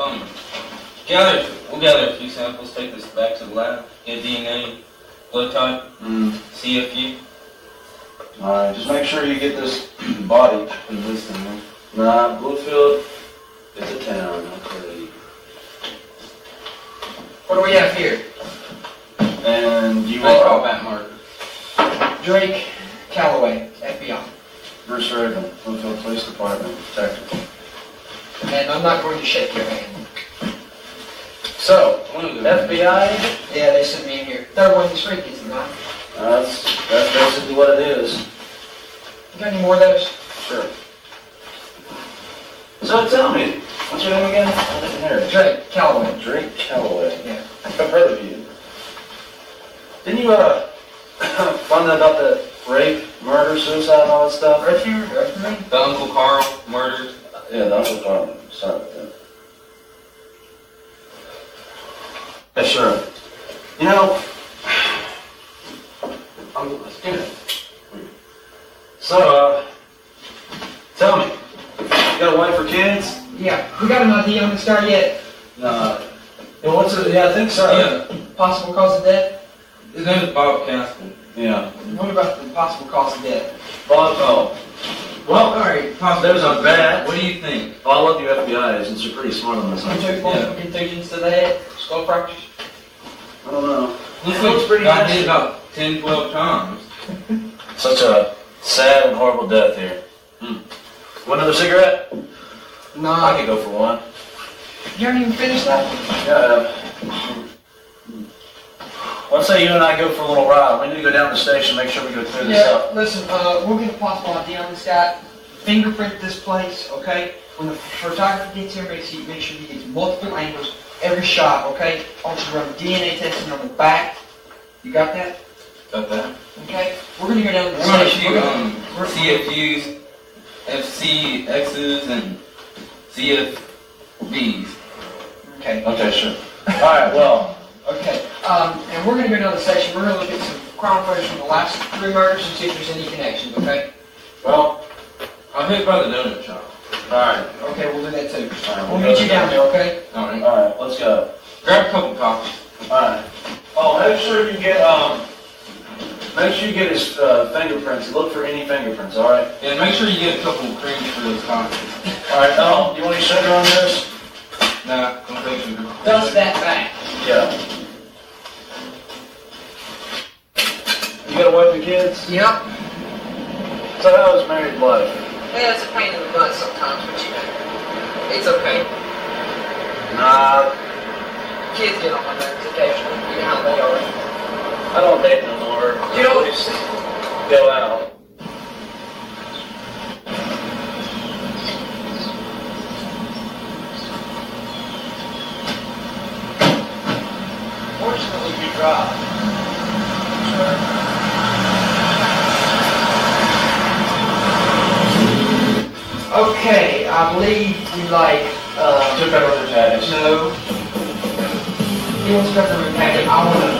Um, gather, we'll gather a few samples, take this back to the lab, get DNA, blood type, mm, CFU. all right, just make sure you get this body. Put this in there. Nah, Bluefield is a town. Okay. What do we have here? And you I call are bat marker. Drake Calloway, FBI. Bruce Reagan, Bluefield Police Department, detective. And I'm not going to shake your hand. So, One of them. FBI, Yeah, they sent me in here. Third one this week, is it not? that's, that's basically what it is. You got any more of those? Sure. So tell me, what's your name again? I didn't hear it. Drake Calloway. Drake Calloway. Yeah. I've heard of you. Didn't you, uh, find out about the rape, murder, suicide, and all that stuff? Right here, right for me. The Uncle Carl murdered. Yeah, that was Carmen. Sorry about that. Yeah, sure. You know, I'm, let's get it. So, uh, tell me, you got a wife or kids? Yeah. We got an ID on this guy yet? No. Yeah, what's it? Yeah, I think so. Yeah, Possible cause of death? his name is Bob Caskell. Yeah. What about the possible cause of death? Bob, oh. Well, Alright, possible. There's a bat. What do you think? I love you FBI agents. You're pretty smart on this. Some aren't you? two multiple contusions to the head, skull fractures. I don't know. Looks Looks pretty got nasty. hit about 10, 12 times. Such a sad and horrible death here. Hmm. Want another cigarette? No. I Nah. could go for one. You haven't even finished that? Yeah. Let's say you and I go for a little ride. We need to go down to the station, make sure we go through this Yeah, up. listen, uh, we'll get a possible ID on this guy. Fingerprint this place, okay? When the photographer gets here, make sure, make sure he gets multiple angles, every shot, okay? I want you to run DNA testing on the back. You got that? Got that? Okay? We're gonna go down to the We're gonna station. shoot We're gonna- um, we're- CFUs, FCXs, and CFBs. Okay. Okay, sure. All right, well, Okay. Um, and we're gonna go down the station. We're gonna look at some crime footage from the last three murders and see if there's any connections, okay? well, I'm hit by the donut shop. all right. Okay, we'll do that too. All right, We'll meet you down there, okay? Alright. All right, let's go. Grab a couple copies. All right. Oh, make sure you get, um, make sure you get his uh, fingerprints. Look for any fingerprints, all right? Yeah, make sure you get a couple of creams for those copies. All right, Donald, you want any sugar on this? Nah, don't take sugar. Dust that back. Yep. So how is married life? Yeah, it's a pain in the butt sometimes, but you know, it's okay. Nah, Kids get on my nerves occasionally. You know how they are. I don't date no more. You don't- Just go out. Fortunately, you drive. Okay, I believe we like, uh, Took over the tags. no. He wants to cover the packet. I want to.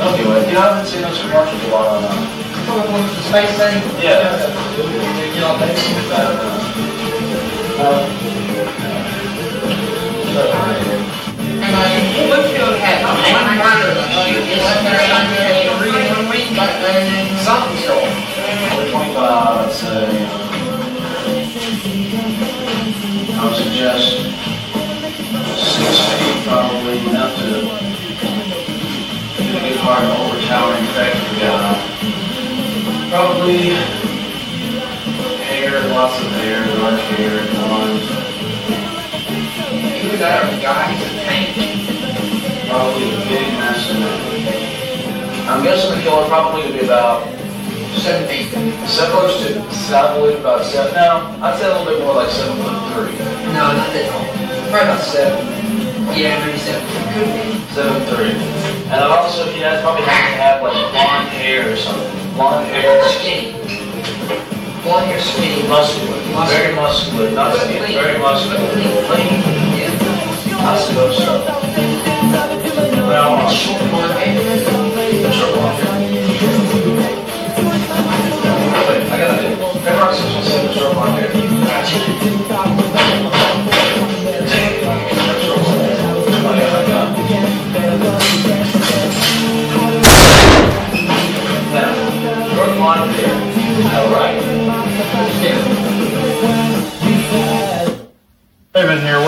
Anyway, you know, I haven't seen those commercials a lot on, uh, Come up with the space thing? Yeah. Get on that. I don't know. And I, Woodfield had one murder, it's one week, but then something stole. Twenty-five, let's say. Suggest six feet probably, enough to get a good hard overtowering effect of the guy. Probably hair, lots of hair, dark hair, blonde, Who's that other guy? He's a tank. probably a big mess in it. I'm guessing the killer probably would be about Seven feet. seven to, believe about seven, Now I'd say a little bit more like seven foot three. No, not that. Probably about seven. Yeah, maybe seven. Could be. Seven three. And also, he has probably have to have like blonde hair or something. Blonde hair, Skinny. Blonde hair, skinny. muscular, very muscular, not skinny, very muscular. Clean. Yeah. I suppose so. I'm Short blonde hair. sure blonde hair. I gotta do. Remember I said she said short blonde hair?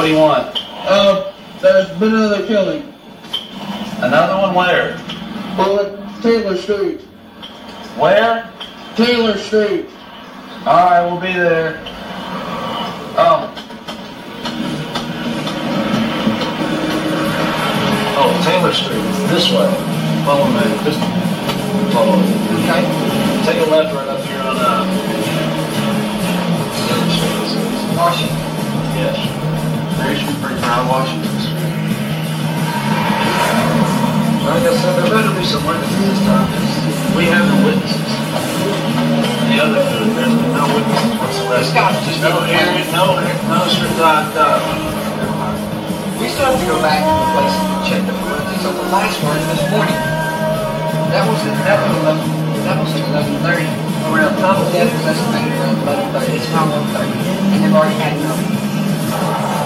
What do you want? Uh, there's been another killing. Another one where? Well, at Taylor Street. Where? Taylor Street. All right, we'll be there. Um. Oh, Taylor Street. This way. Follow me. Just follow me. Okay. Take a left right up here on uh. Taylor Street. Washington. Yes. There should be pretty proud Like I said, there better be some witnesses this time. 'cause We have no witnesses. The other, there's been no witnesses whatsoever. This guy's just No being hearing, no, no, sir, uh, uh. We still have to go back to the place and check the forensics of the last one this morning. That was at, that was eleven, that was at eleven thirty. Around time of death was estimated around eleven thirty, it's now one thirty, and they've already had no.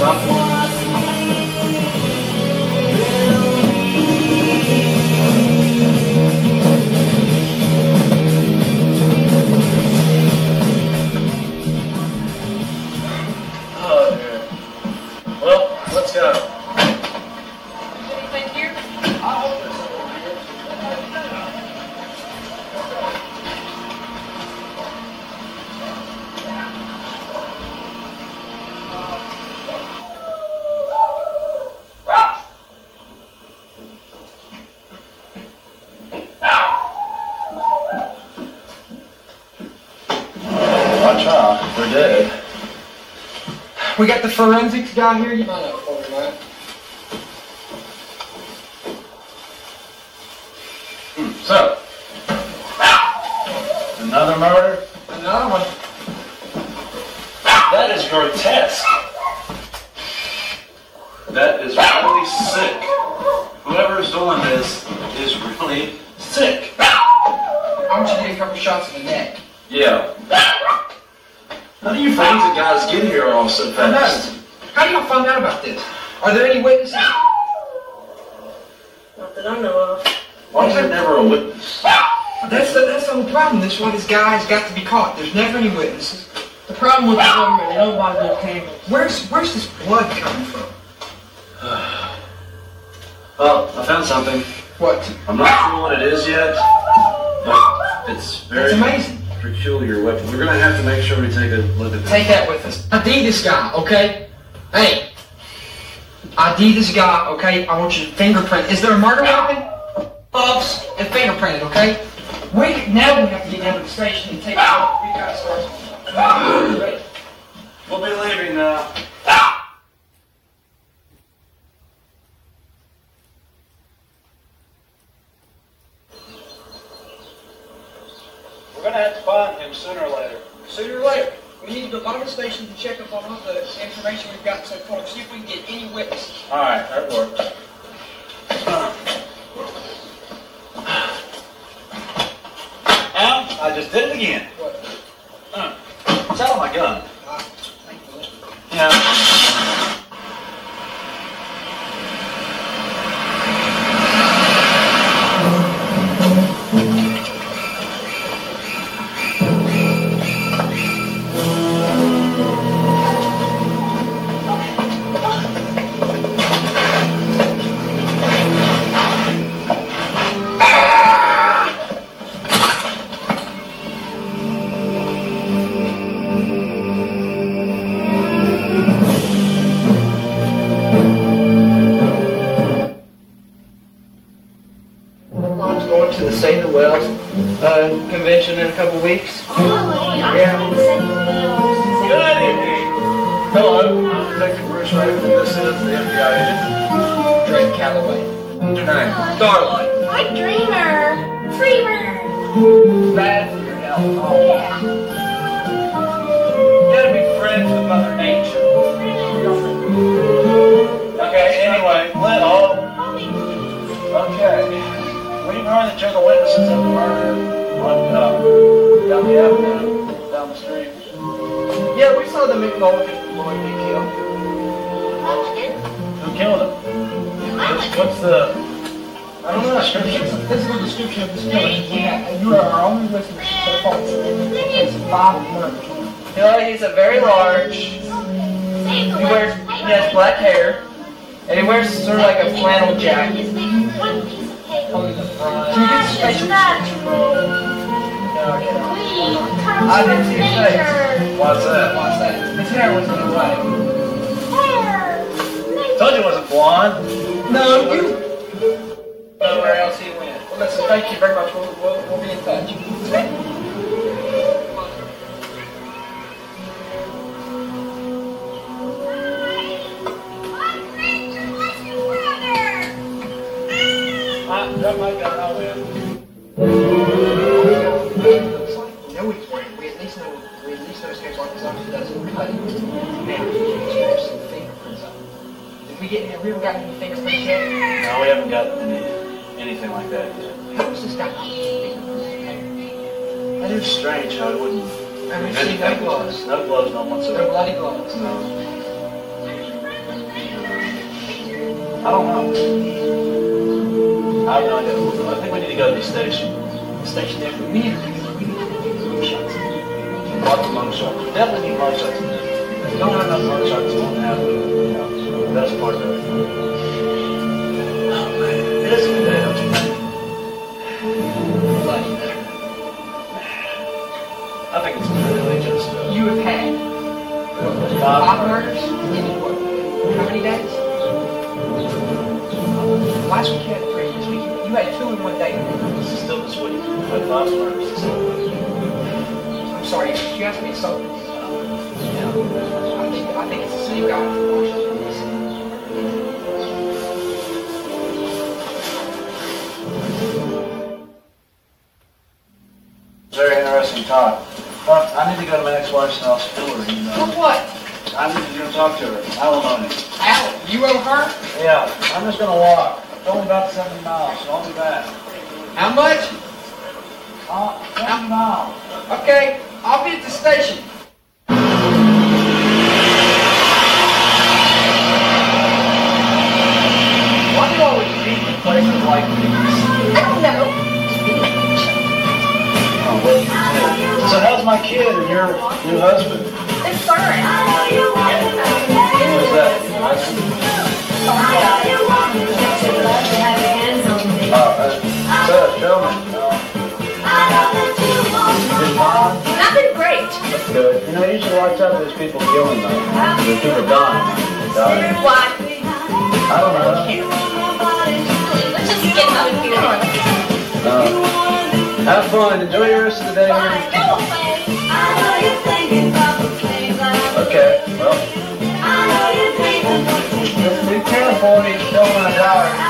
Why forensics guy here. Blood coming from? Well, I found something. What? I'm not sure what it is yet, but it's very It's amazing. peculiar weapon. We're gonna have to make sure we take a look at this. Take that with us. ID this guy, okay? Hey. ID this guy, okay? I want you to fingerprint. Is there a murder weapon? Gloves and fingerprinted, okay? We now we have to get down to the station and take it. We gotta start. Ready? We'll be leaving now. We're gonna have to find him sooner or later. Sooner or later. We need to go to the station to check up on all the information we've got so far. See if we can get any witnesses. All right, that works. Now, I just did it again. What? Uh, It's out of my gun. Thankfully. Yeah. Convention in a couple weeks. Yeah. Good evening. Hello, I'm Detective Bruce Raven, and this is the FBI agent. Drake Calloway. Your name? Starlight. Hi, Dreamer. Dreamer. Bad for your health. Oh. Yeah. You gotta be friends with Mother Nature. Okay, anyway, let all. Okay. We've heard that you're the witnesses of the murder on, uh, down the avenue, down the street. Yeah, we saw the McMulligan boy get killed. Who killed him? What's, the, I don't know. Description. This is the description of this killing. Have- You are our only listeners so far. It's five murders. You know, he's a very large. He wears, he has black hair, and he wears sort of like a flannel jacket. Comes in the front. Can you get his face? No, I didn't see his face. what's that? Watch that. His hair was in the way. Told you it wasn't blonde. No, you. Nowhere else he went. Well, listen, thank you very much. We'll, we'll, we'll be in touch. I, that out there. Looks we know he's wearing. We at least know. We at least know his hair's like his officer doesn't cut it. Now, there's some fingerprints on. Did we get? Have we ever gotten any fingerprints yet? No, we haven't got any, anything like that yet. How was this guy not? That is strange how it wouldn't. I mean, see no gloves, No gloves, no no whatsoever. bloody gloves. No. I don't know. I have no idea. I think we need to go to the station. Station there. for me. to we need to get some shots. Lots of mug shots. Definitely need mug shots. If don't have enough mug shots, we won't have you know, the best part of it. Oh man, it is a good day, don't you think? Bloody there. I think it's really just uh, You have had five five murders. in? How many days? Last you had three. This week you, you had two in one day. This is still this week. But murders is still this. I'm sorry, you asked me something. Uh, I think I think it's the same guy. Very interesting talk. But I need to go to my ex-wife's house, Hillary. You For know. what? I need to go talk to her. Alimony. Al, you owe her? Yeah, I'm just gonna walk. It's only about 70 miles, so I'll be back. How much? Uh, 70 miles. Okay, I'll be at the station. Why do you always meet in places like these? I don't know. Oh, So how's my kid and your new husband? It's fine. Who's that? Husband? So, tell me. His mom? I've been great. That's good. You know, you should watch out for people killing them. People dying. Dying. Why? I don't know. Let's just get out of here. Uh, have fun. Enjoy the rest of the day. Bye. Go away. Okay, well. Be careful steal my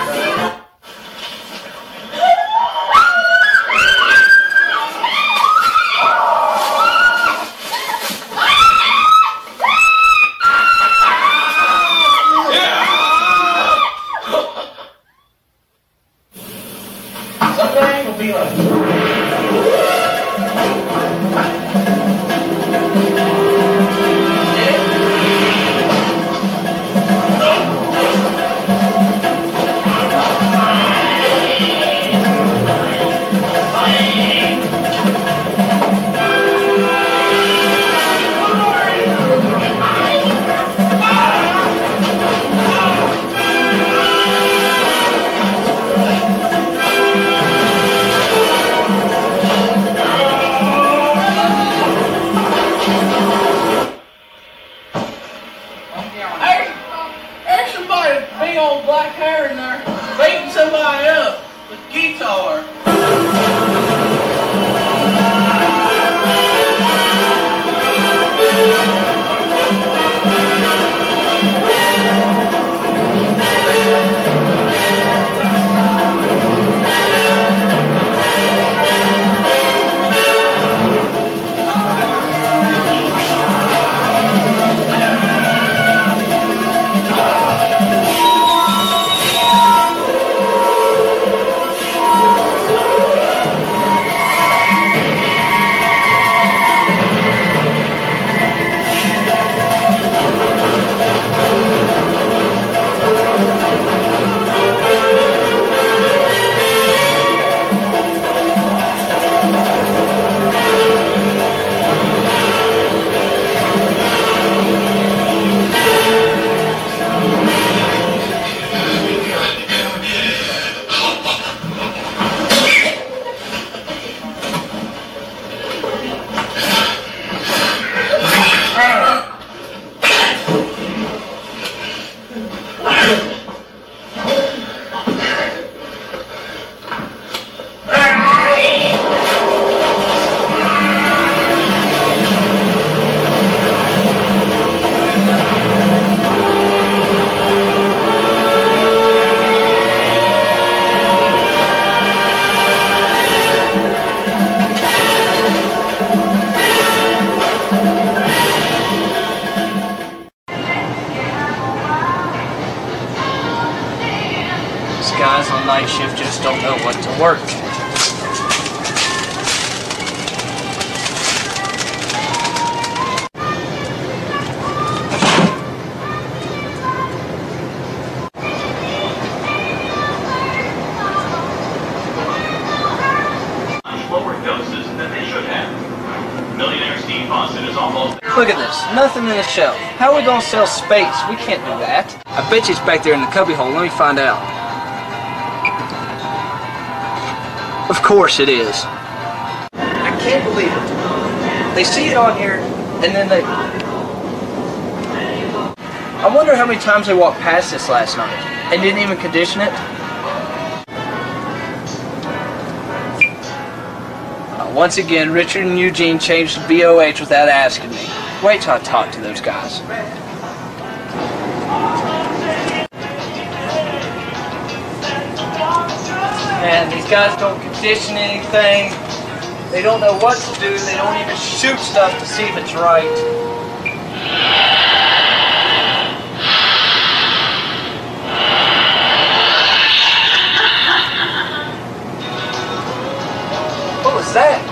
work. lower doses than they should have. Millionaire Steve Austin is almost Look at this. Nothing in the shelf. How are we gonna sell space? We can't do that. I bet you it's back there in the cubbyhole. Let me find out. Of course it is. I can't believe it. They see it on here, and then they... I wonder how many times they walked past this last night and didn't even condition it. Uh, Once again, Richard and Eugene changed the BOH without asking me. Wait till I talk to those guys. Man, these guys don't condition anything. They don't know what to do. They don't even shoot stuff to see if it's right. What was that?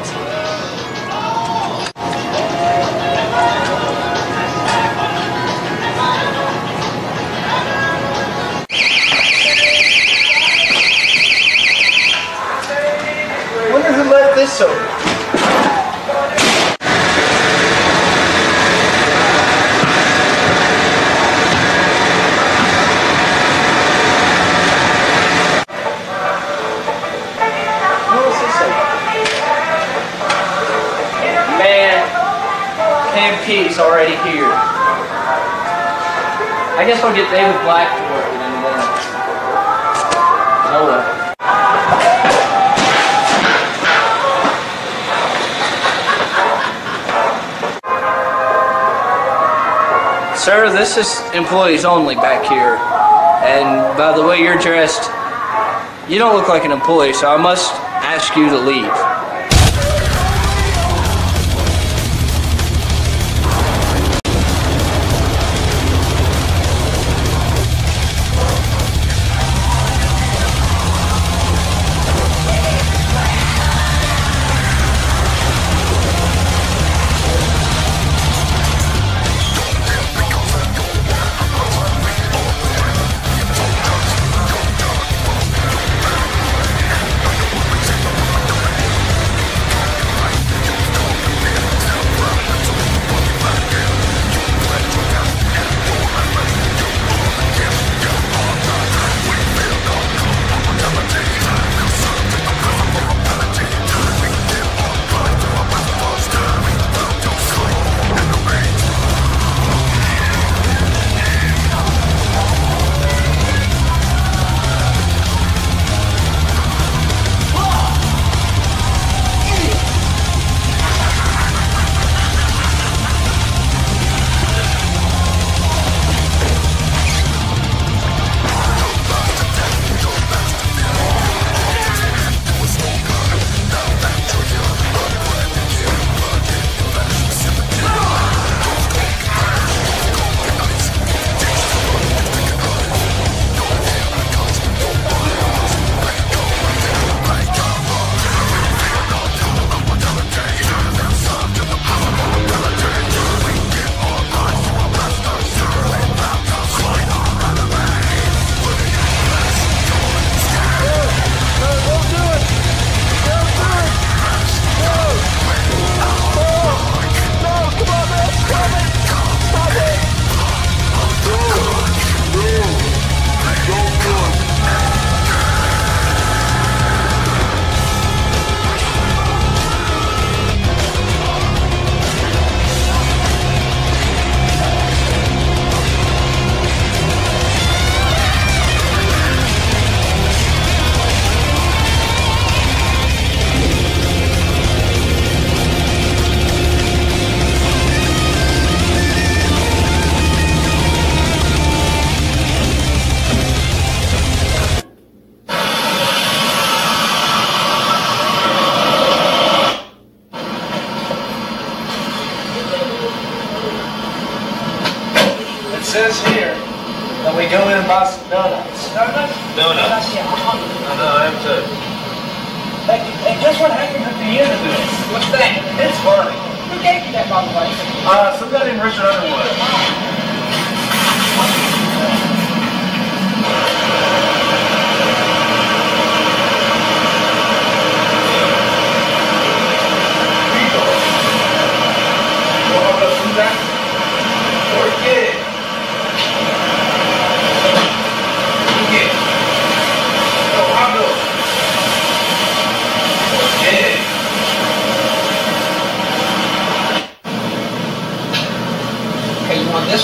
I guess I'll get David Black to work in the morning. Oh well. Sir, this is employees only back here. And by the way you're dressed, you don't look like an employee, so I must ask you to leave.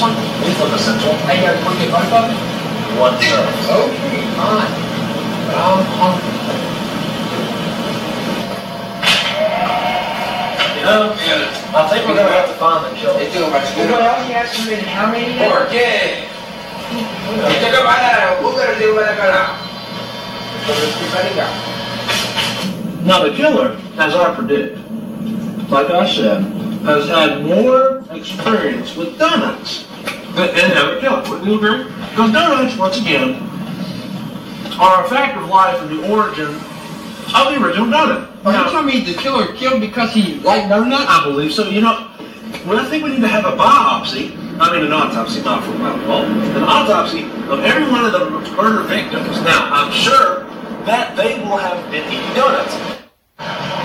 One? These look essential. Hey, uh, you want to get of them? One. Okay, fine. But I'm hungry. You know, I think we're gonna have to find the killer. Esto es más Well, he has committed how many? now? ¿Por qué? Esto que para, búscalo de una cara. Now the killer, as I predict, like I said, has had more experience with donuts other killer. Wouldn't you agree? Because donuts, once again, are a fact of life and the origin of the original donut. Are you Now, telling me the killer killed because he liked donuts? I believe so. You know, well, I think we need to have a biopsy. I mean, an autopsy, not for my fault. An autopsy of every one of the murder victims. Now, I'm sure that they will have been eating donuts.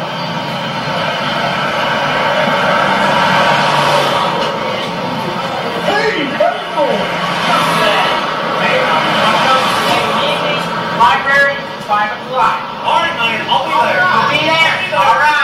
Library, five o'clock. All right, man, I'll be there. Be there. All right.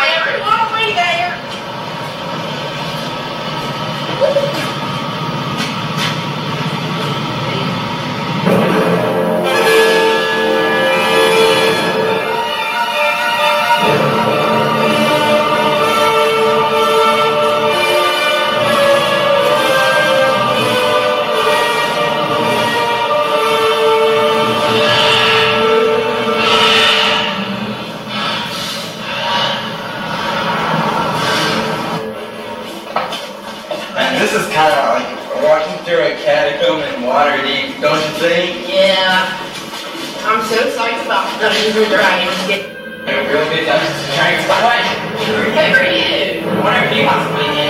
Don't you think? Yeah. I'm so excited about Dungeons and Dragons. Get A real good try and play. Who are you? Whatever you want to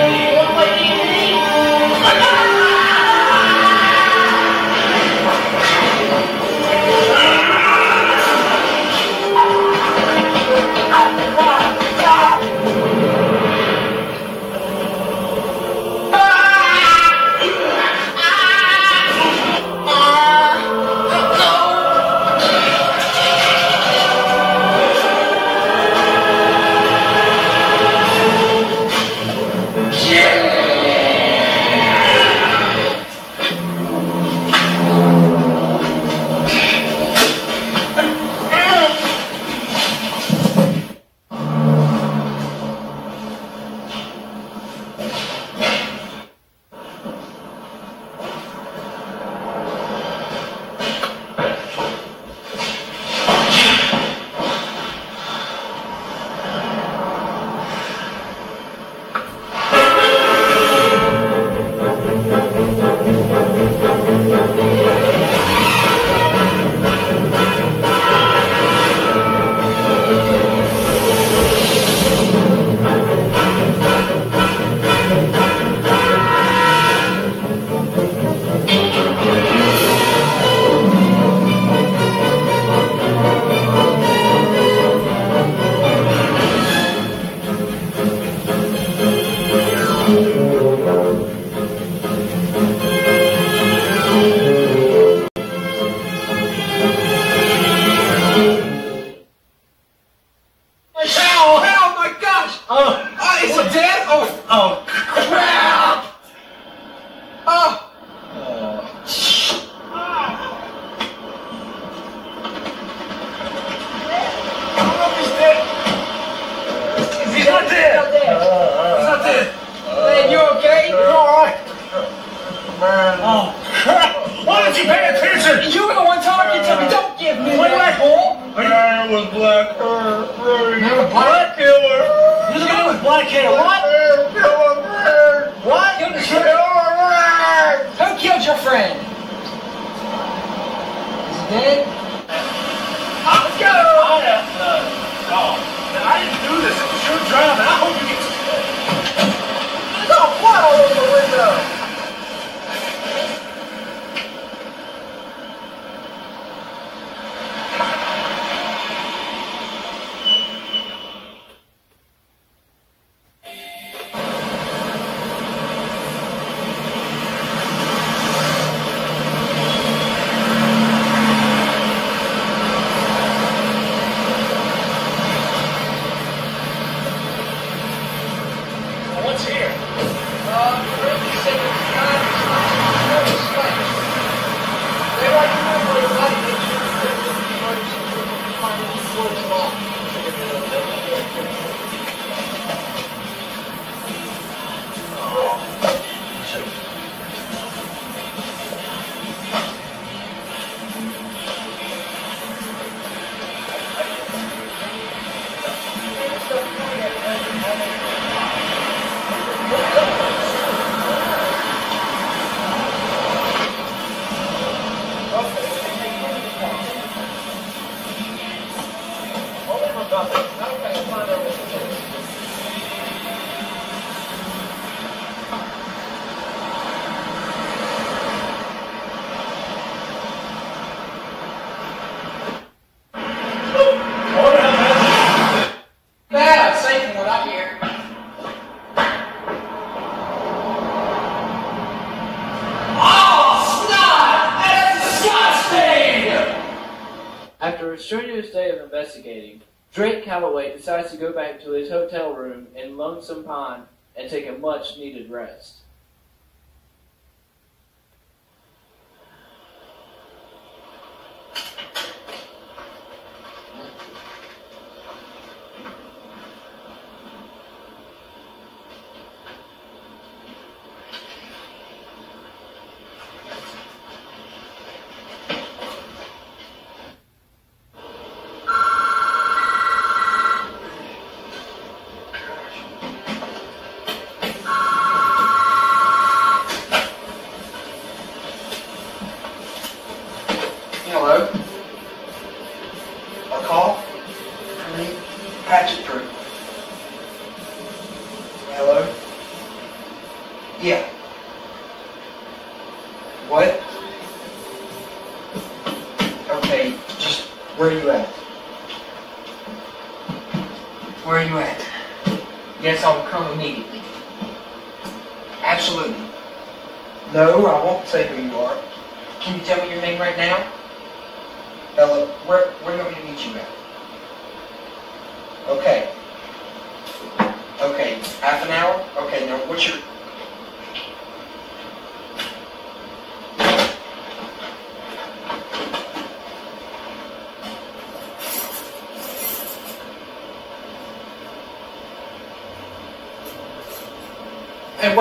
Lonesome Pine and take a much needed rest.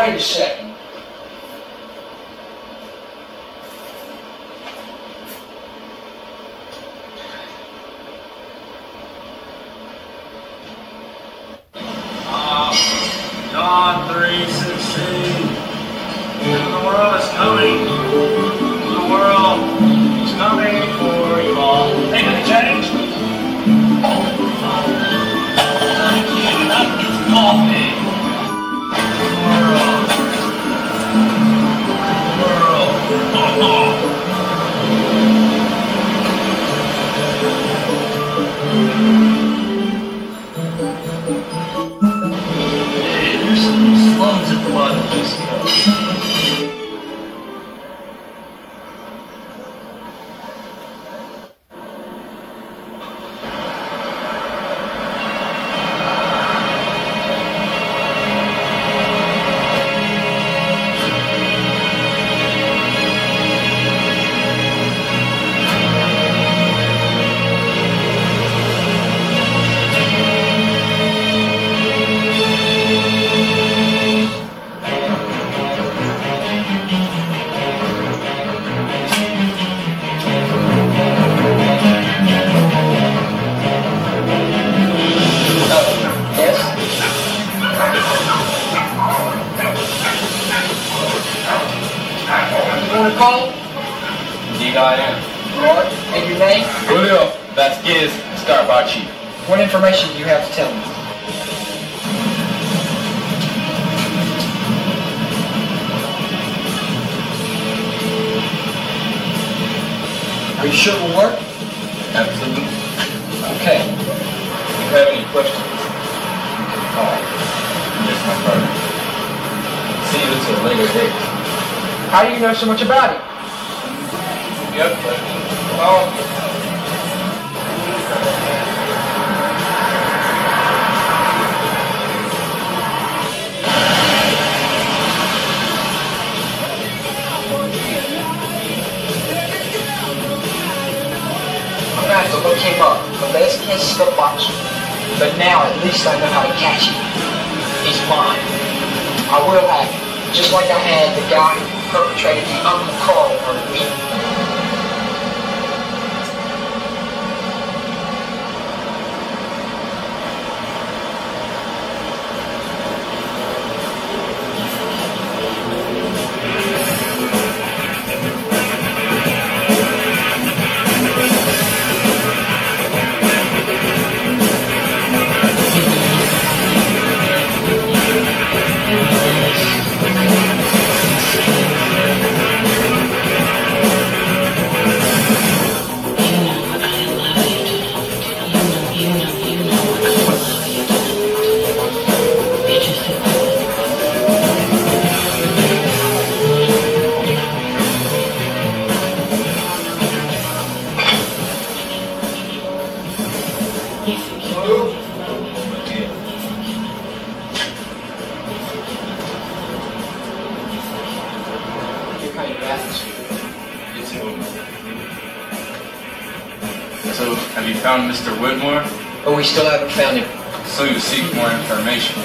Hey, much about it? But we still haven't found him. So you seek more information.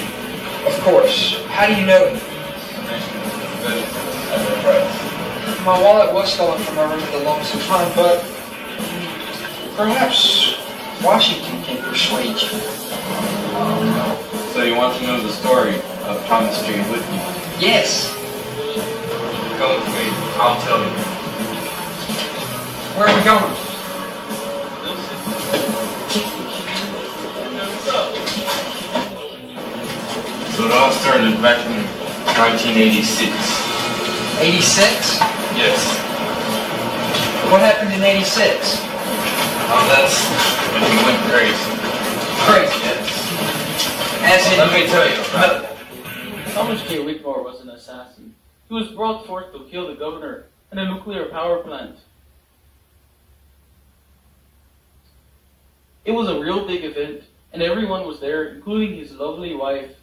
Of course. How do you know him? Information is good at a. My wallet was stolen from my room for the longest time, but perhaps Washington can persuade you. So you want to know the story of Thomas J. Whitmore? Yes. Come with me. I'll tell you. Where are we going? Started back in 1986. 86? Yes. What happened in 86? Oh, that's when he went crazy. Crazy. Yes. As in, Let me tell you about it. Thomas J. Whitmore was an assassin. He was brought forth to kill the governor and a nuclear power plant. It was a real big event, and everyone was there, including his lovely wife.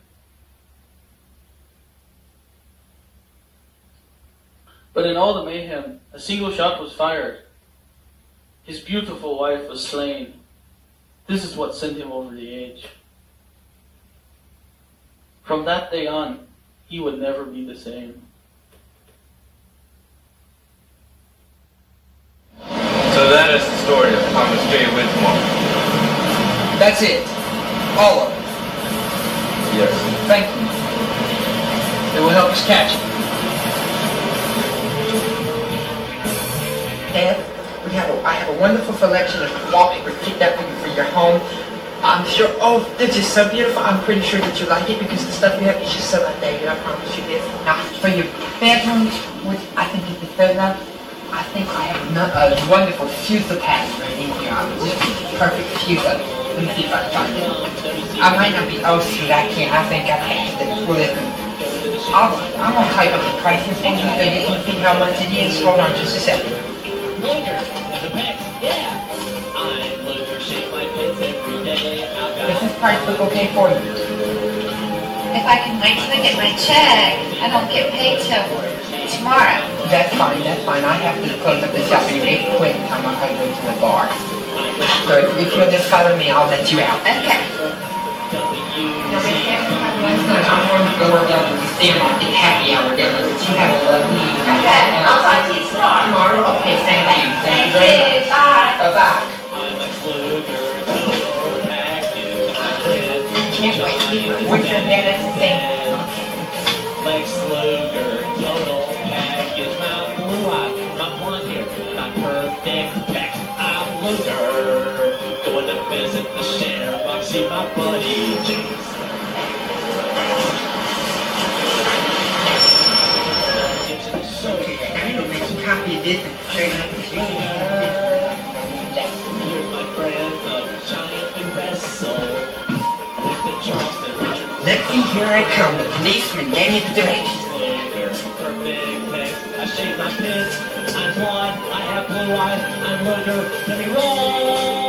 But in all the mayhem, a single shot was fired. His beautiful wife was slain. This is what sent him over the edge. From that day on, he would never be the same. So that is the story of Thomas J. Whitmore. that's it. All of it. Yes. Thank you. It will help us catch him. We have a, I have a wonderful selection of wallpaper picked out for you for your home. I'm sure, oh, this is so beautiful. I'm pretty sure that you like it because the stuff you have is just so outdated. I promise you this. Now, for your bedroom, which I think is the third now, I think I have no- a wonderful fuchsia pattern right in here. I'm just perfect fuchsia. Let me see if I can find it. I might not be, oh, shoot, I can't. I think I passed it. Well, listen. I'll, I'm gonna type up the prices so you can see how much it is. Hold on just a second. Does this price look okay for you? If I can wait till I get my check, I don't get paid till tomorrow. That's fine, that's fine. I have to close up the shop anyway quick. I'm not gonna go to the bar. So if you'll just follow me, I'll let you out. Okay. I'm going to go work out at the Steer Market happy hour dinner. You have a lovely evening. Okay, I'll talk to you tomorrow. Tomorrow? Okay, thank you. Thank you very. Bye. Bye-bye. Can't wait. The thing. Lex Luger, total package, my blue eyes, my blonde hair, my perfect back. I'm Luger, going to visit the sheriff. I see my buddy James. distance straight up the here I come. The policeman gave me the directions. I shave my. I'm blonde. I have blue eyes. I'm wonder. Let me roll.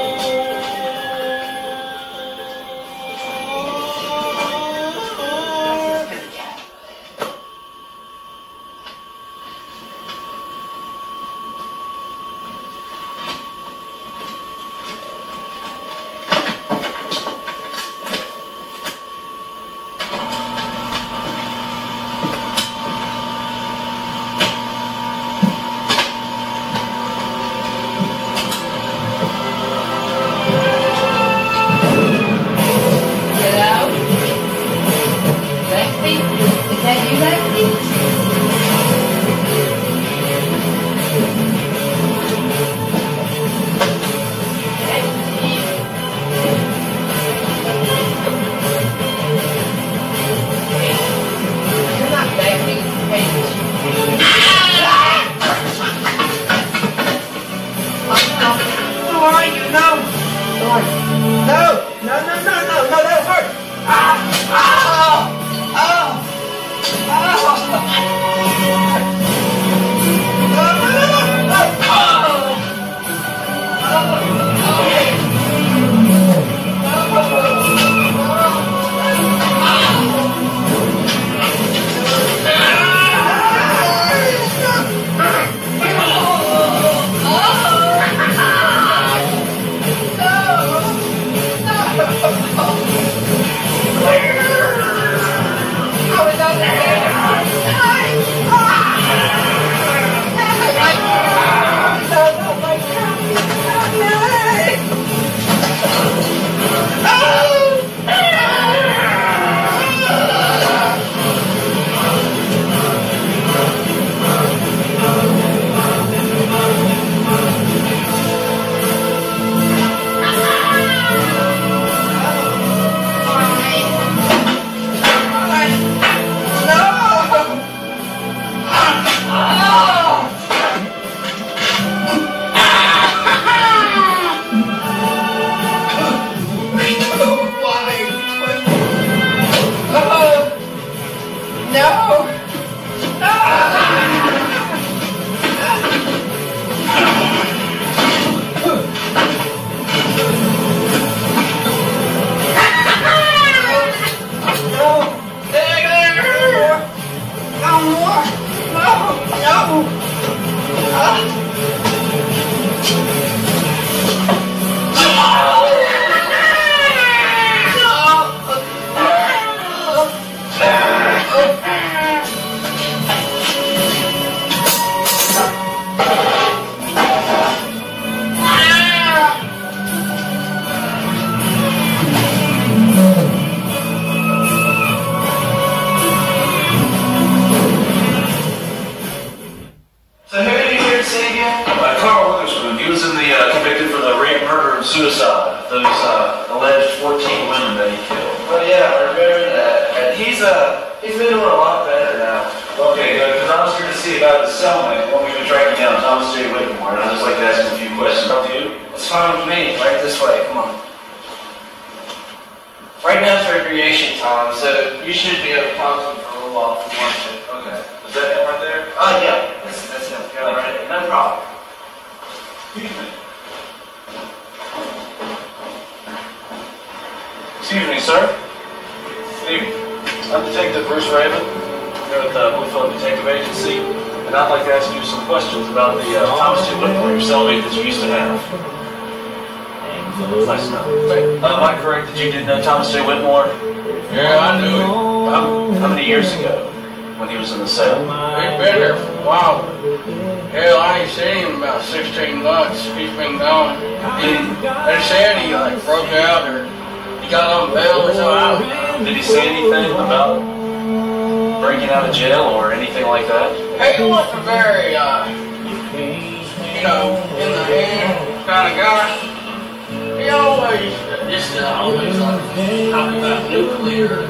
This is always like talking about nuclear,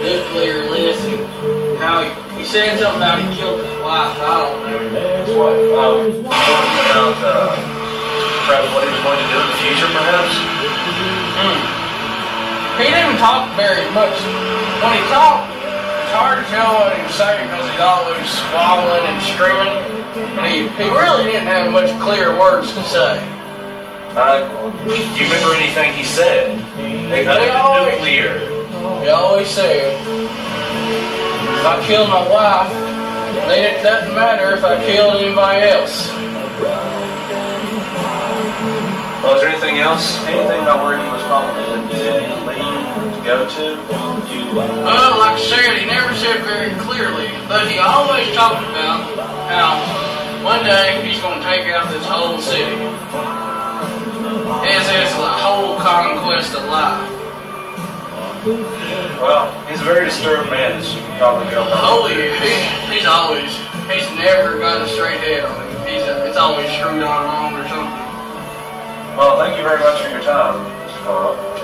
nuclear list. How he, he said something about he killed his wife. I don't know. His wife. Oh, talking about uh, probably what he was going to do in the future, perhaps. Hmm. He didn't talk very much. When he talked, it's hard to tell what he was saying because he's always swallowing and screaming. And he, he really didn't have much clear words to say. Uh, do you remember anything he said? They got He it always- nuclear. He always said, if I kill my wife, then it doesn't matter if I kill anybody else. Well, is there anything else? Anything about where he was probably intending to leave to go to? Well, like I said, he never said very clearly, but he always talked about how one day he's going to take out this whole city. It's the whole conquest of life. Well, he's a very disturbed man, as you can probably tell. Oh yeah, he, he's always, he's never got a straight head on him. He's a, it's always screwed on wrong or something. Well, thank you very much for your time, Mr. Carl.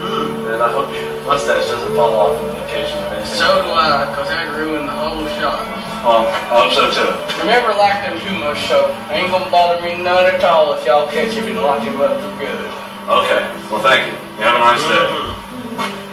And I hope your mustache doesn't fall off in the occasion of anything. So do I, because that ruined the whole shot. Um, I hope so too. Remember, like him too much, so I ain't gonna bother me none at all if y'all catch him and lock him up for good. Okay. Well, thank you. You have a nice day.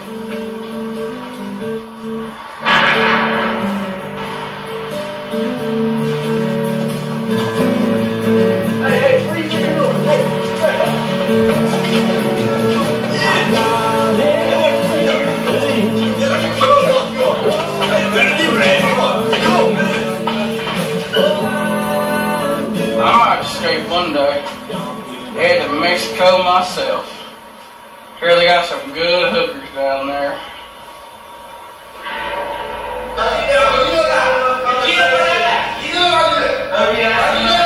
One day. Head to Mexico myself. Here they got some good hookers down there. Oh, you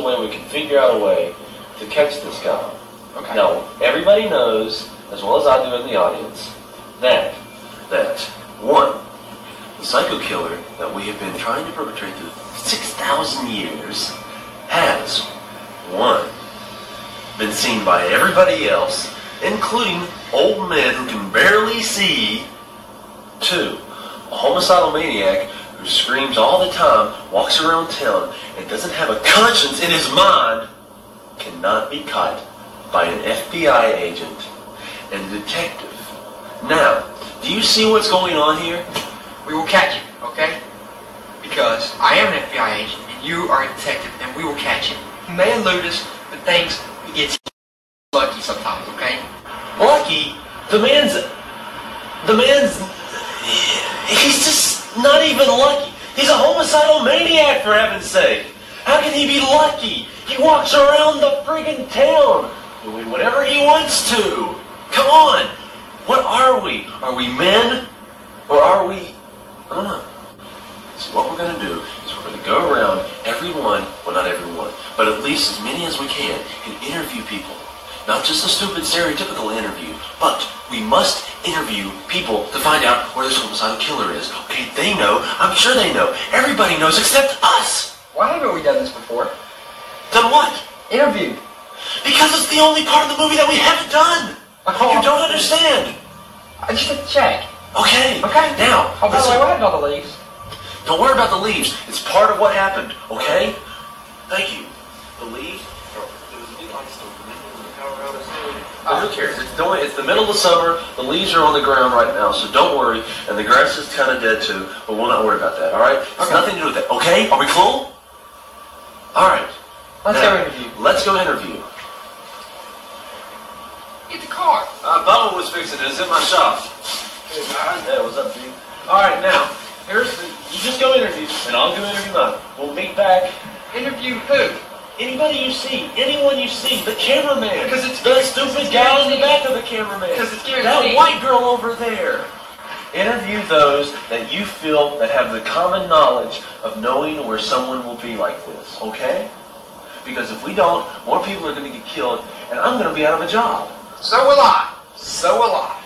the way we can figure out a way to catch this guy. Okay. Now, everybody knows, as well as I do in the audience, that, that, one, the psycho killer that we have been trying to perpetrate through 6,000 years has, one, been seen by everybody else, including old men who can barely see, two, a homicidal maniac who screams all the time, walks around town, and doesn't have a conscience in his mind, cannot be caught by an FBI agent and a detective. Now, do you see what's going on here? We will catch him, okay? Because I am an FBI agent and you are a detective and we will catch him. He may elude us, but things he gets lucky sometimes, okay? Lucky? The man's. The man's. He's just not even lucky. He's a homicidal maniac, for heaven's sake. How can he be lucky? He walks around the friggin' town doing whatever he wants to. Come on. What are we? Are we men? Or are we. I don't know. So what we're going to do is we're going to go around everyone, well not everyone, but at least as many as we can, and interview people. Not just a stupid stereotypical interview, but we must interview people to find out where this homicidal killer is. Okay, they know. I'm sure they know. Everybody knows except us. Why haven't we done this before? Done what? Interviewed. Because it's the only part of the movie that we haven't done. You don't understand. I just have to check. Okay. Okay. Now, Oh, by the way, what happened all the leaves? Don't worry about the leaves. It's part of what happened, okay? Thank you. The leaves? Oh, who cares? It's, the, it's the middle of the summer. The leaves are on the ground right now, so don't worry. And the grass is kind of dead too, but we'll not worry about that, all right? It's Okay. nothing to do with that, okay? Are we cool? All right. Let's Now, go interview. Let's go interview. Get the car. Uh, Bubba was fixing it. It's in my shop. Hey, what's up, dude? All right, now, here's the, you just go interview, and I'll go interview mine. We'll meet back. Interview who? Anybody you see, anyone you see, the cameraman, Because it's- the stupid guy in the back of the cameraman, Because it's that white girl over there. Interview those that you feel that have the common knowledge of knowing where someone will be like this, okay? Because if we don't, more people are going to get killed, and I'm going to be out of a job. So will I. So will I.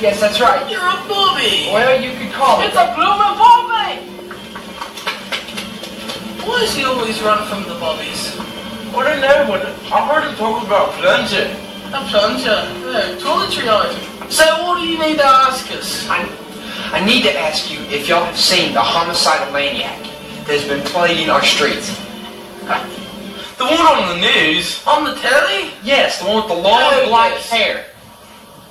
Yes, that's right. You're a booby. Well, you could call it. It's a bloomin' bobby. Why does he always run from the bobbies? What I know, but I heard him talk about plunger. A plunger. No, toiletry item. So what do you need to ask us? I, I need to ask you if y'all have seen the homicidal maniac that has been plaguing our streets. The one on the news. On the telly? Yes, the one with the long Oh, black yes. hair.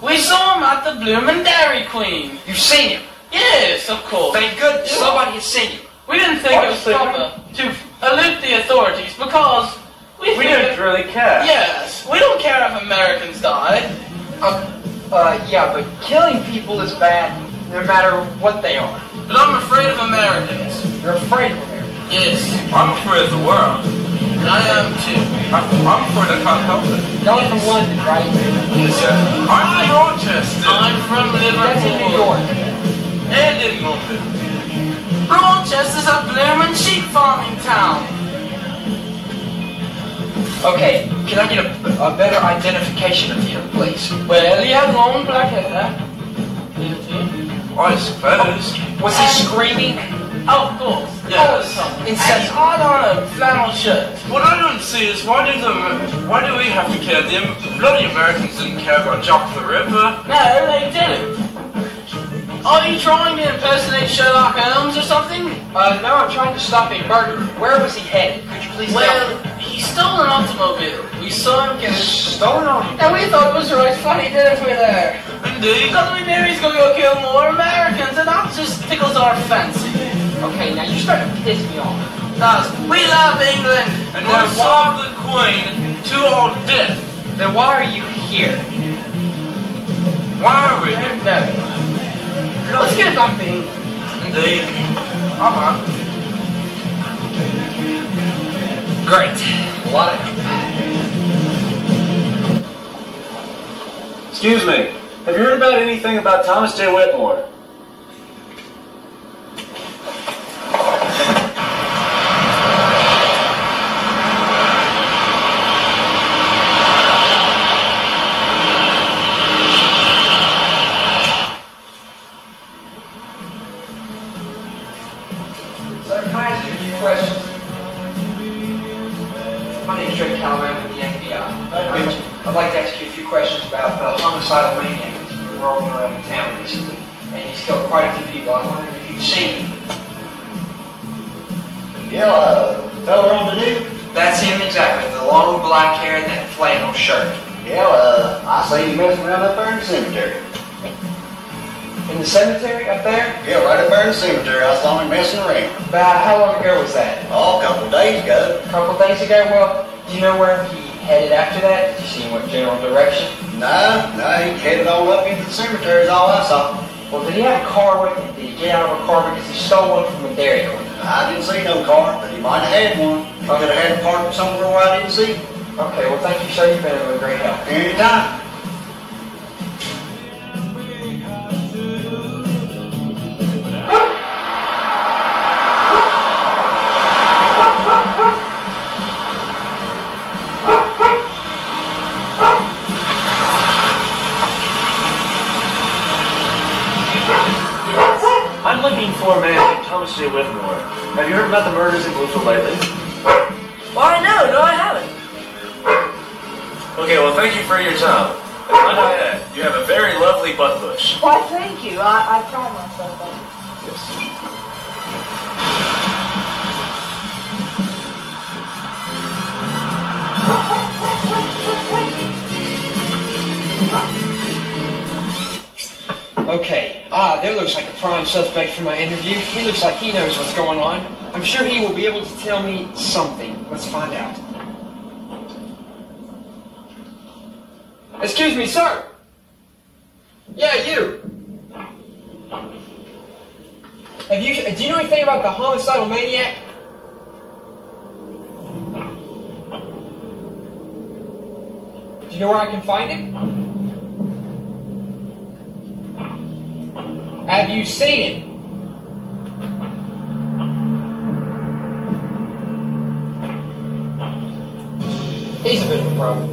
We saw him at the Bloomin' Dairy Queen. You've seen him. Yes, of course. Thank goodness Yeah. somebody has seen him. We didn't think it was proper to alert the authorities because we, we don't it- really care. Yes, we don't care if Americans die. Uh, uh, yeah, but killing people is bad no matter what they are. But I'm afraid of Americans. You're afraid of them. Yes, I'm afraid of the world. I am too. I, I'm afraid I can't help it. Y'all are from London, right? Yes, sir. I'm from Rochester. I'm from That's in New York. And in London. Rochester's a bloomin' sheep farming town. Okay, can I get a, a better identification of you, please? Well, he had long black hair. Didn't he? I suppose. Was he screaming? Oh, of course. Yes. And Incessant. he on a flannel shirt. What I don't see is why do the why do we have to care? The Am- bloody Americans didn't care about Jock the Ripper. No, they didn't. Are you trying to impersonate Sherlock Holmes or something? Uh, no, I'm trying to stop a murder. Where was he headed? Could you please tell Well, me? he stole an automobile. We saw him get it. Stolen on And we thought it was right funny, didn't we there? Indeed. Because we knew he's gonna go kill more Americans, and that just tickles our fancy. Okay, now you're starting to piss me off. Thus, we love England. And we'll solve the Queen to our death. Then why are you here? Why are we here? No. Let's get back to England. Indeed. Uh-huh. Great. A lot of Excuse me. Have you heard about anything about Thomas J. Whitmore? Cemetery. In the cemetery up there? Yeah, right up there in the cemetery. I saw him messing around. About how long ago was that? Oh, a couple days ago. A couple days ago? Well, do you know where he headed after that? Did you see him what general direction? No, no, he headed all up into the cemetery is all I saw. Well, did he have a car with him? Did he get out of a car because he stole one from a dairy queen? I didn't see no car, but he might have had one. He could have had it parked somewhere where I didn't see it. Okay, well, thank you, sir. You've been a great help. Anytime. Heard about the murders in Bluefield lately? Why, no, no, I haven't. Okay, well, thank you for your time. And might I add, you have a very lovely butt bush. Why, thank you. I, I pride myself on it. Yes. Okay, ah, there looks like a prime suspect for my interview. He looks like he knows what's going on. I'm sure he will be able to tell me something. Let's find out. Excuse me, sir. Yeah, you. Have you? Do you know anything about the homicidal maniac? Do you know where I can find him? Have you seen him? He's a bit of a problem.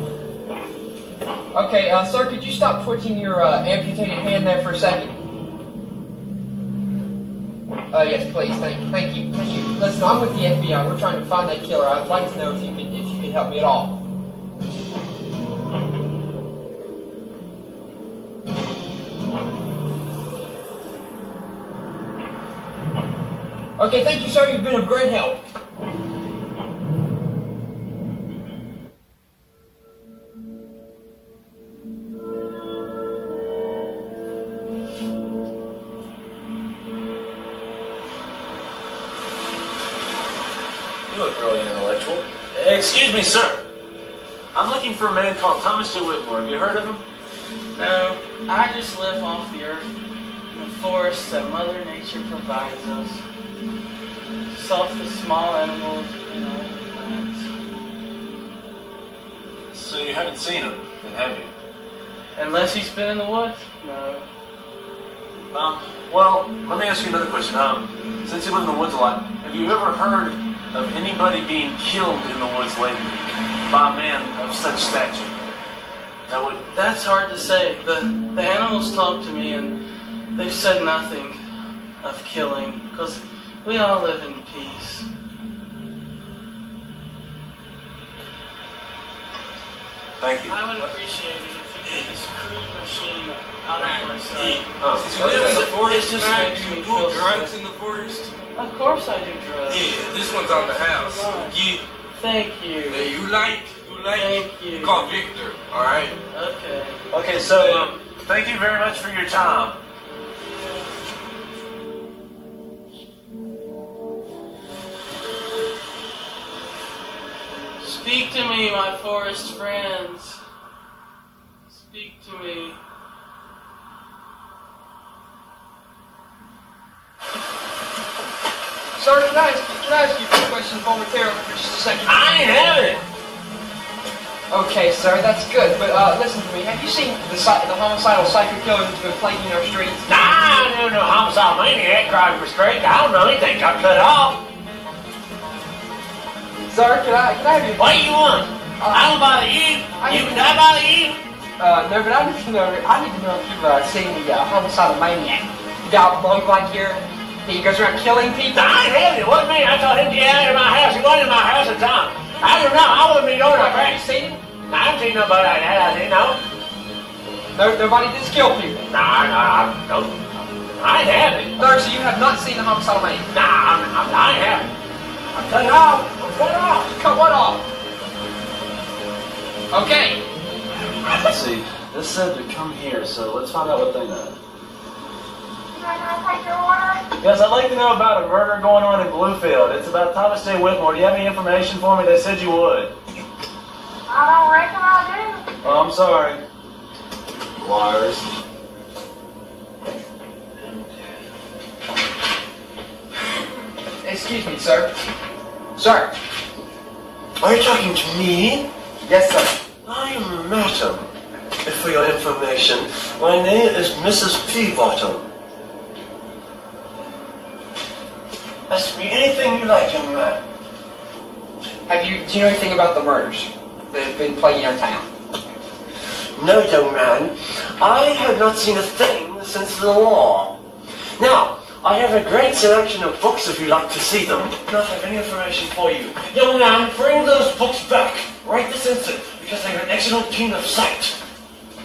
Okay, uh, sir, could you stop twitching your uh, amputated hand there for a second? Uh, yes, please. Thank you. Thank you. Thank you. Listen, I'm with the FBI. We're trying to find that killer. I'd like to know if you could, if you could help me at all. Okay, thank you, sir. You've been of great help. Sir. I'm looking for a man called Thomas J. Whitmore. Have you heard of him? No, I just live off the earth in the forests that Mother Nature provides us. Off the small animals, you know, plants. So you haven't seen him, then have you? Unless he's been in the woods? No. Um, well, let me ask you another question. Um, since you live in the woods a lot, have you ever heard of anybody being killed in the woods lately by a man of such stature? That would. That's hard to say. The the animals talk to me and they've said nothing of killing because we all live in peace. Thank you. I would appreciate it if you get this crude machine out of my sight. Oh, Did you live the forest It just tonight? makes Do me you feel do drugs in the forest? Of course I do drugs. Yeah, this one's on the house. Yeah, Thank you. yeah, you like, you like. Thank you. Call Victor, all right? Okay. Okay, so um, thank you very much for your time. Speak to me, my forest friends. Speak to me. Sir, can I ask, can I ask you a question momentarily for just a second? I ain't having it. Okay, sir, that's good. But uh, listen to me. Have you seen the, the homicidal psycho killer who's been plaguing our streets? Nah, I don't know homicide maniac driving for straight. I don't know anything. Got cut off. Sir, can I can I have you? What do you want? I don't bother you. You can I bother you? Uh, no, but I need to know. I need to know if you've uh, seen the uh, homicidal maniac. You got with long black hair. He goes around killing people. I ain't having it. What man? I told him to get out of my house. He wasn't in my house at the time. I don't know. I wouldn't be doing Have that. you seen him? I haven't seen nobody like that. I didn't know. No, nobody just kill people. Nah, nah, I don't. I haven't. Sir, so you have not seen the homicide man? Nah, I'm, I'm, I haven't. I'm cut off. I'm cut off. Cut what off? Okay. Let's see. This said to come here, so let's find out what they know. Yes, I'd like to know about a murder going on in Bluefield. It's about Thomas J. Whitmore. Do you have any information for me? They said you would. I don't reckon I do. Oh, I'm sorry. Liars. Excuse me, sir. Sir. Are you talking to me? Yes, sir. I'm Madam. For your information, my name is Mrs. Peabottom. Ask me anything you like, young man. Have you, do you know anything about the murders that have been plaguing our town? No, young man. I have not seen a thing since the law. Now, I have a great selection of books if you'd like to see them. Not have any information for you. Young man, bring those books back right this instant because they are an excellent keen of sight.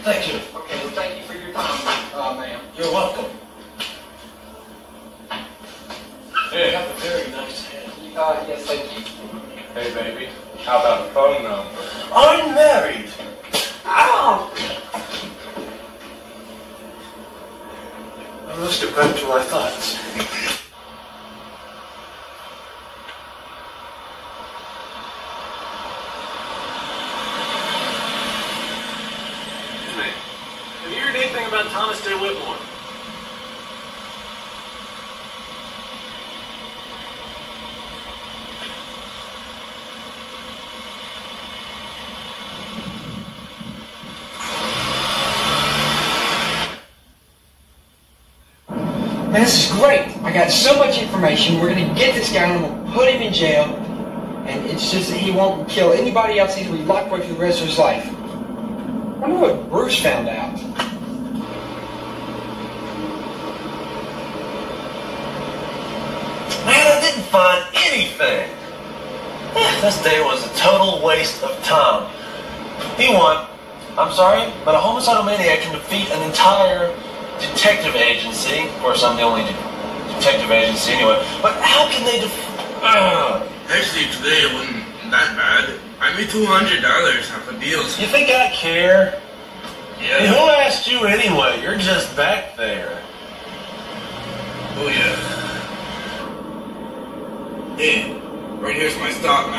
Thank you. Okay, well, thank you for your time, uh, ma'am. You're welcome. You have a very nice head. Uh, yes, thank you. Hey, baby. How about a phone number? I'm married. Ow! I must have gone to my thoughts. Have you heard anything about Thomas J. Whitmore? Man, this is great. I got so much information. We're gonna get this guy and we'll put him in jail. And it's just that he won't kill anybody else. He's gonna be locked away for the rest of his life. I wonder what Bruce found out. Man, I didn't find anything. This day was a total waste of time. He won. I'm sorry, but a homicidal maniac can defeat an entire detective agency. Of course, I'm the only detective agency anyway. But how can they def- Ugh. Actually, today it wasn't that bad. I made two hundred dollars off of deals. You think I care? Yeah. Hey, who asked you anyway? You're just back there. Oh yeah. Hey, right here's my stock,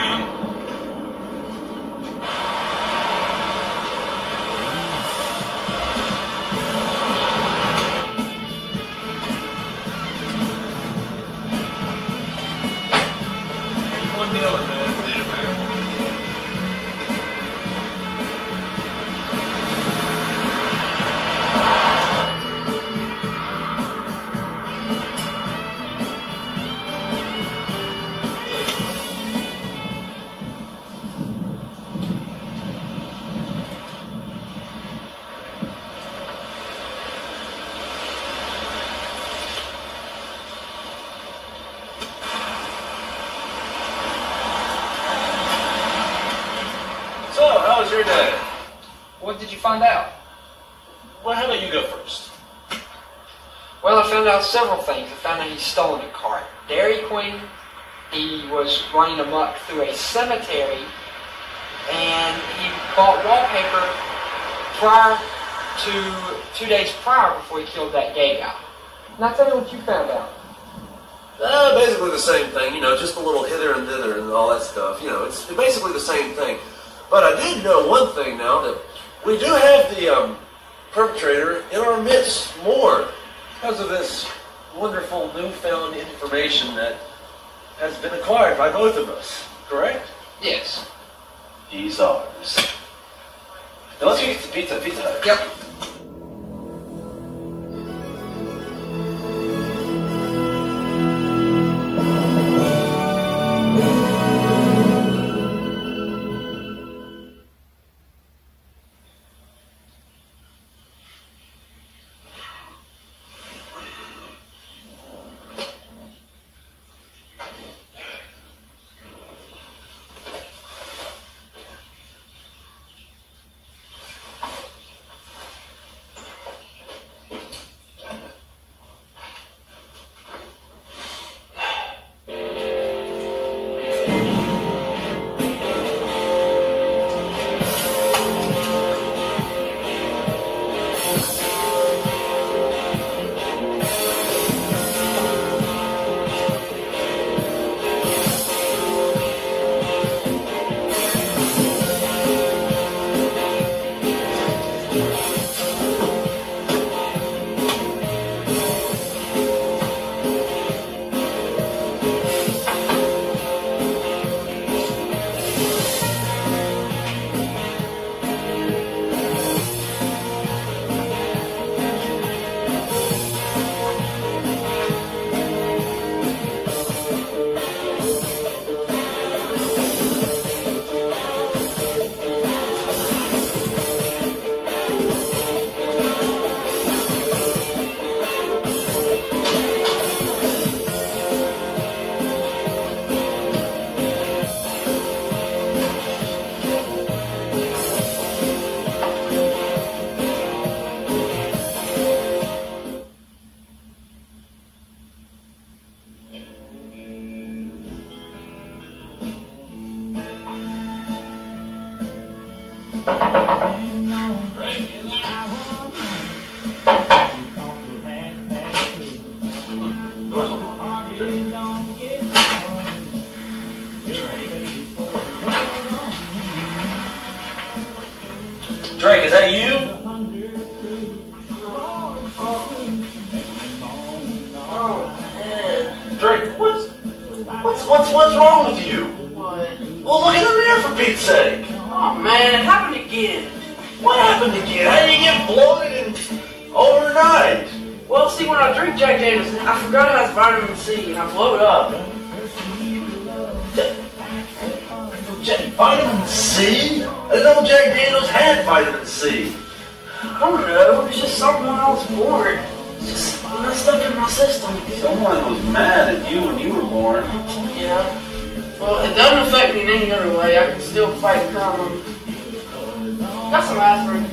several things. I found out he's stolen a car at Dairy Queen. He was running amok through a cemetery, and he bought wallpaper prior to two days prior before he killed that gay guy. Now tell me what you found out. Uh, basically the same thing, you know, just a little hither and thither and all that stuff. You know, it's basically the same thing. But I did know one thing now that we do have the um, perpetrator in our midst more because of this wonderful newfound information that has been acquired by both of us. Correct? Yes. He's ours. Now let's get to pizza, pizza. Hut. Yep. Again. What happened again? How did you get bloated and overnight? Well, see, when I drink Jack Daniels, I forgot it has vitamin C, and I blow it up. Jack, vitamin C? I didn't know Jack Daniels had vitamin C. I don't know. It's just something when I was born. It's just messed up in my system. Someone was mad at you when you were born. Yeah. Well, it doesn't affect me in any other way. I can still fight crime. Got some aspirin.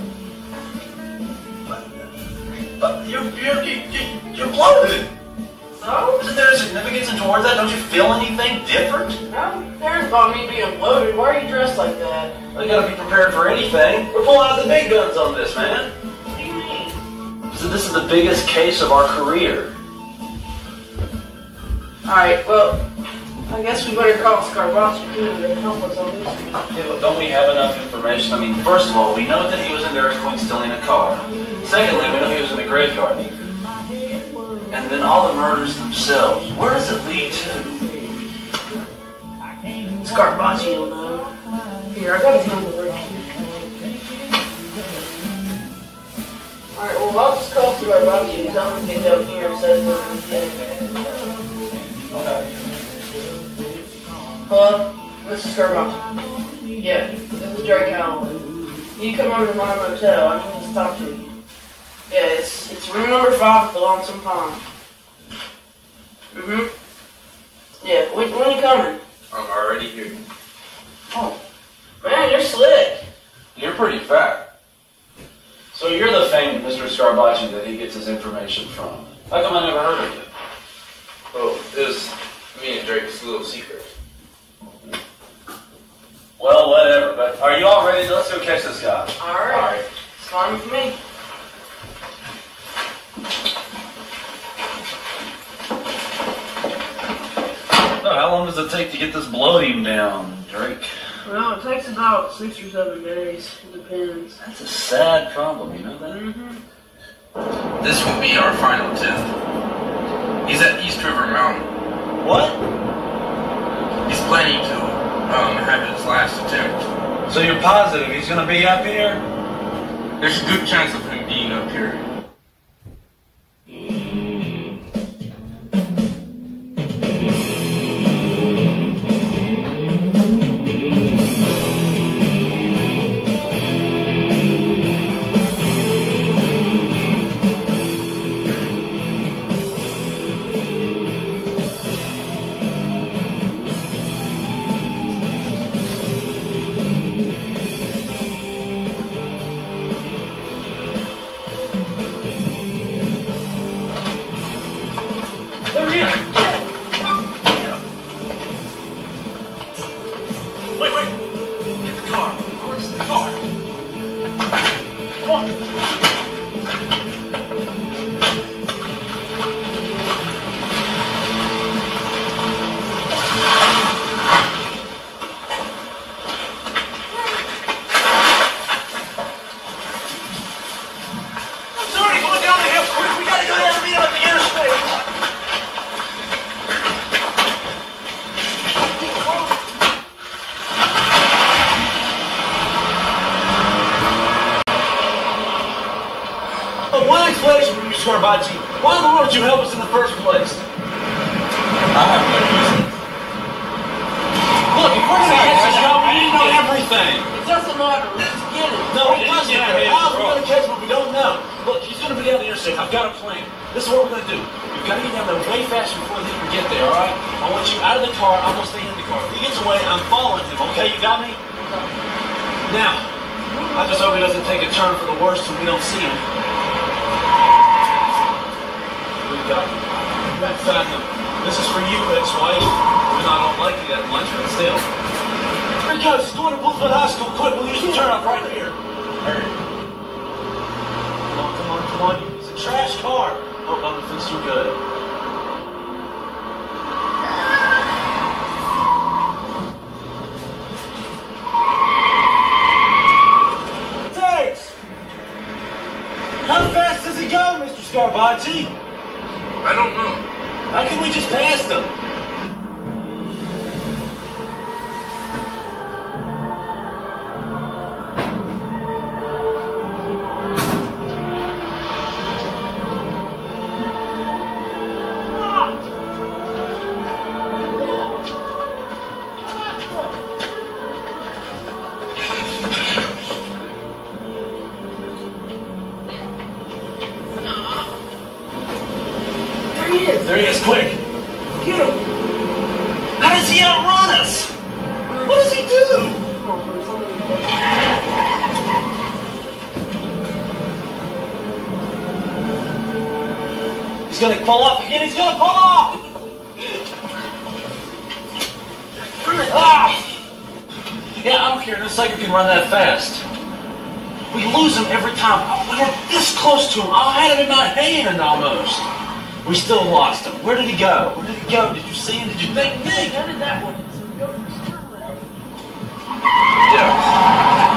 But you're you're you're, you're bloated. So? Isn't there a significance towards that? Don't you feel anything different? No, there's about me being bloated. Why are you dressed like that? I gotta be prepared for anything. We're pulling out the big guns on this, man. What do you mean? So this is the biggest case of our career. Alright, well, I guess we better call Scarbachi too to help us on this. Yeah, but don't we have enough information? I mean, first of all, we know that he was in Dairy Queen stealing a car. Secondly, we know he was in the graveyard. And then all the murders themselves. Where does it lead to? Scarbachi will know. Here, I got his number right Alright, well, I'll just call Scarbachi and tell him to get down here and set it Okay. Hello? This is Scarbachi. Yeah, this is Drake Allen. You come over to my motel. I need to talk to you. Yeah, it's it's room number five at the Lonesome Pond. Mm-hmm. Yeah, when, when you coming? I'm already here. Oh, man, you're slick. You're pretty fat. So you're the famed Mr. Scarbachi that he gets his information from. How come I never heard of you? Oh, it was me and Drake's little secret. Well, whatever, but are you all ready? Let's go catch this guy. All right. All right. It's fine with me. So how long does it take to get this bloating down, Drake? Well, it takes about six or seven days. It depends. That's a sad problem, you know that? Mm-hmm. This will be our final test. He's at East River Mountain. What? He's planning to um, have his last attempt. So you're positive he's gonna be up here? There's a good chance of him being up here. He's gonna fall off again. He's gonna fall off. Ah! Yeah, I don't care. like you can run that fast. We lose him every time. We were this close to him. I had him in my hand almost. We still lost him. Where did he go? Where did he go? Did you see him? Did you think? Nick, how did that one? Yeah.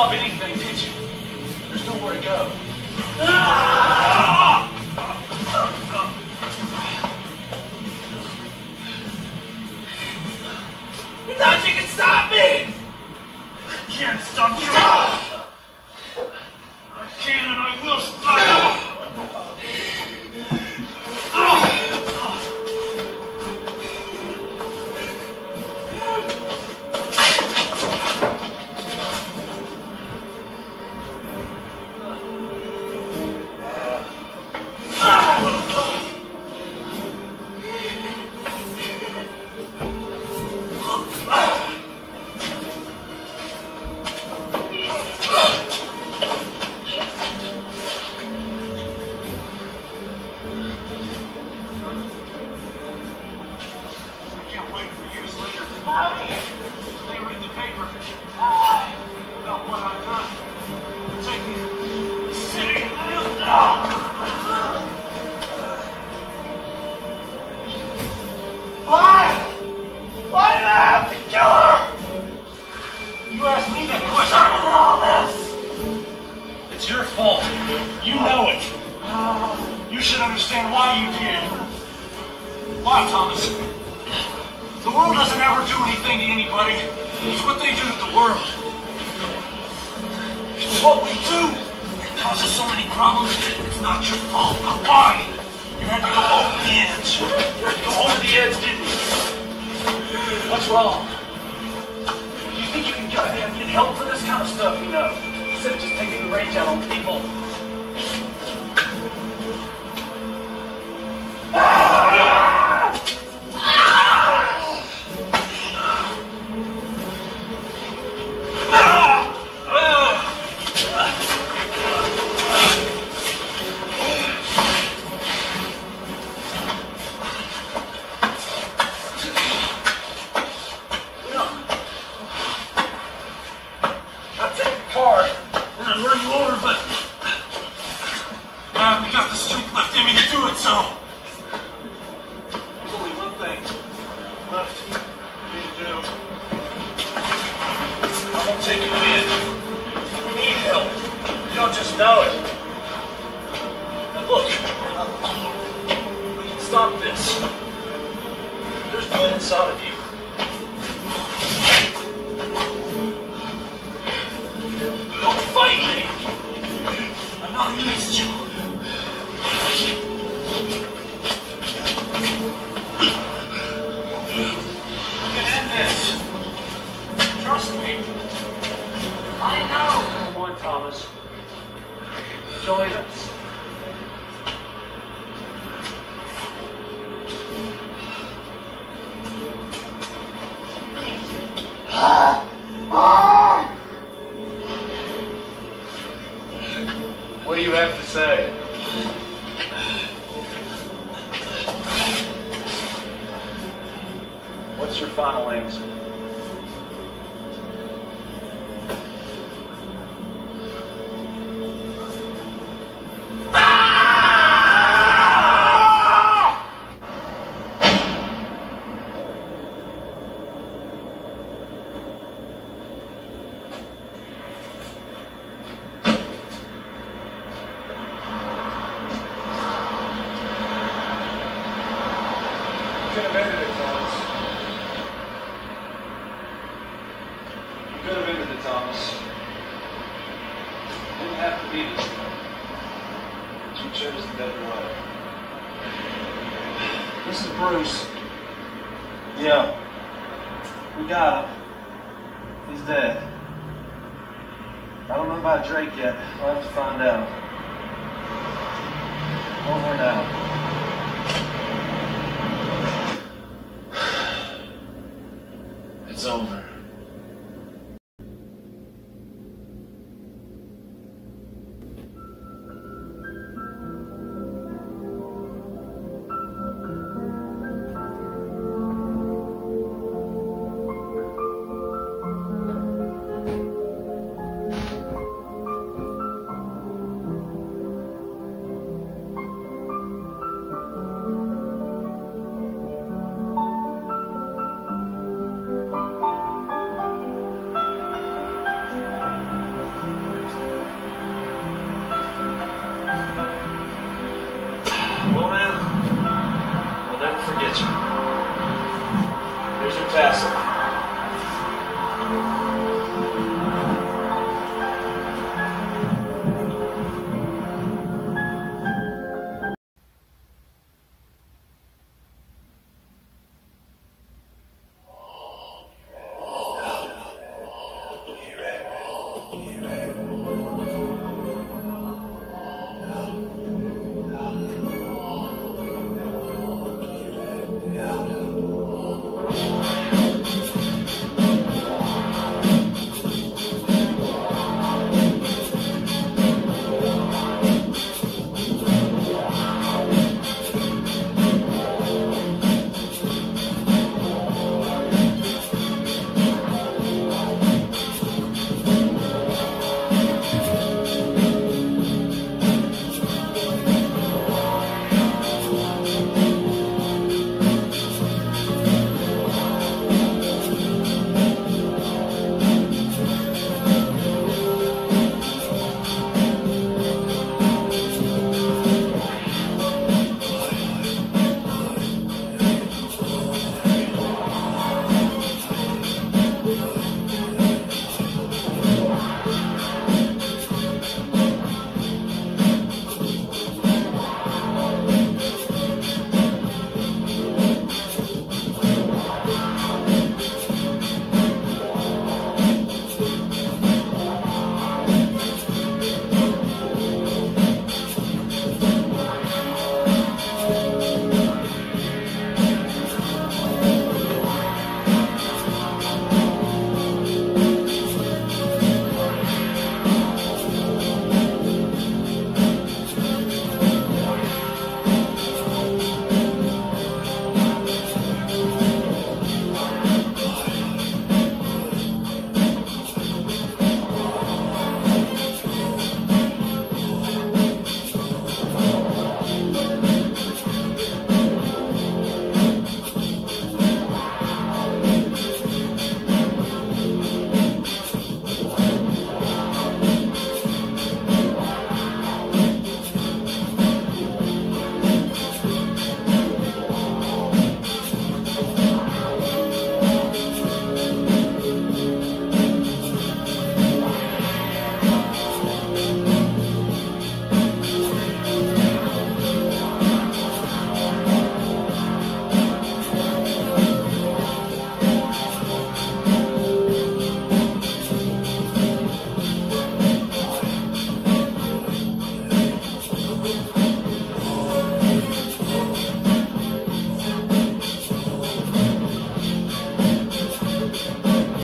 Solve anything,